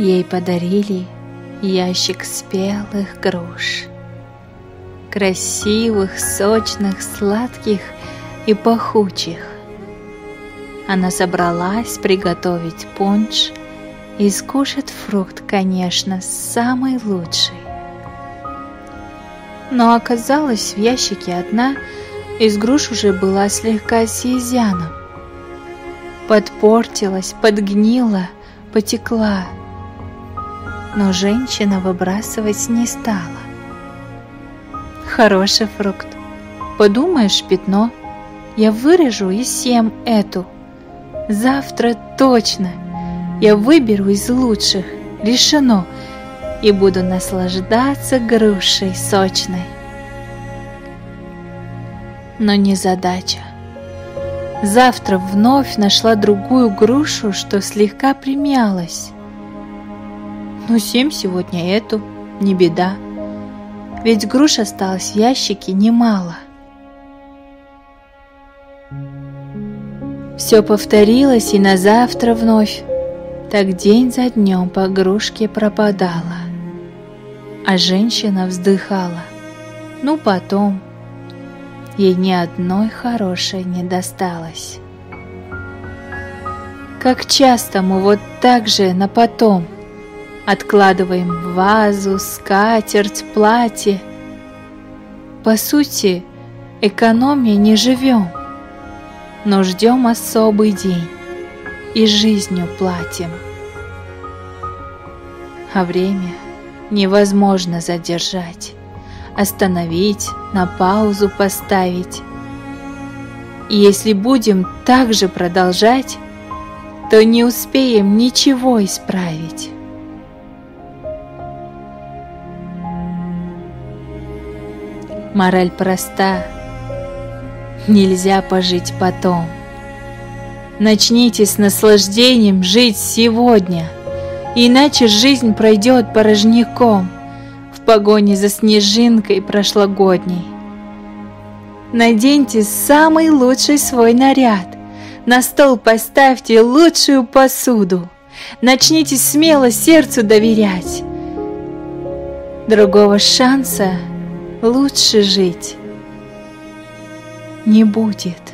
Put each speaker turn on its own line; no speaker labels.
Ей подарили ящик спелых груш. Красивых, сочных, сладких и пахучих. Она собралась приготовить пунш и скушать фрукт, конечно, самый лучший. Но оказалось, в ящике одна из груш уже была слегка с изъяном. Подпортилась, подгнила, потекла. Но женщина выбрасывать не стала. Хороший фрукт. Подумаешь, пятно. Я вырежу и съем эту. Завтра точно. Я выберу из лучших. Решено и буду наслаждаться грушей сочной. Но не задача. Завтра вновь нашла другую грушу, что слегка примялась. Ну, съем сегодня эту, не беда. Ведь груш осталось в ящике немало. Все повторилось и на завтра вновь. Так день за днем по грушке пропадала а женщина вздыхала. Ну потом, ей ни одной хорошей не досталось. Как часто мы вот так же на потом откладываем вазу, скатерть, платье. По сути, экономия не живем, но ждем особый день и жизнью платим. А время — невозможно задержать, остановить, на паузу поставить. И если будем так же продолжать, то не успеем ничего исправить. Мораль проста. Нельзя пожить потом. Начните с наслаждением жить сегодня – Иначе жизнь пройдет порожняком В погоне за снежинкой прошлогодней. Наденьте самый лучший свой наряд, На стол поставьте лучшую посуду, Начните смело сердцу доверять. Другого шанса лучше жить не будет.